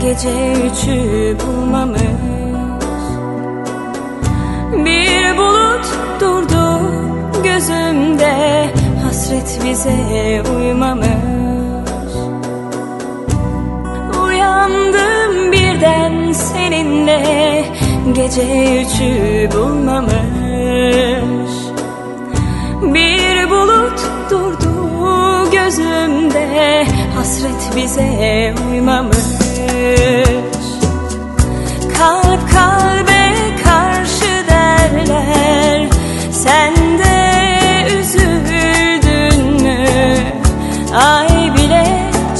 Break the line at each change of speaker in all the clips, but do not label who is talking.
Gece üçü bulmamış. Bir bulut durdu gözümde Hasret bize uymamış. Uyandım birden seninle Gece üçü bulmamış Hasret bize uymamış. Kalp kalbe karşı derler Sen de üzüldün mü? Ay bile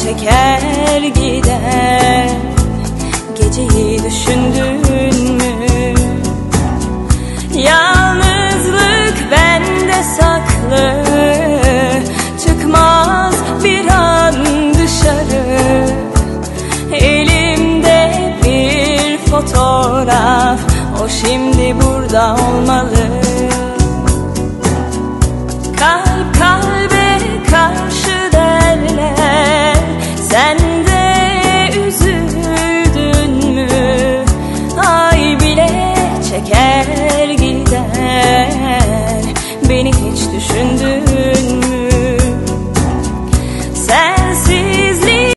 çeker gider. Geceyi düşündün şimdi burada olmalı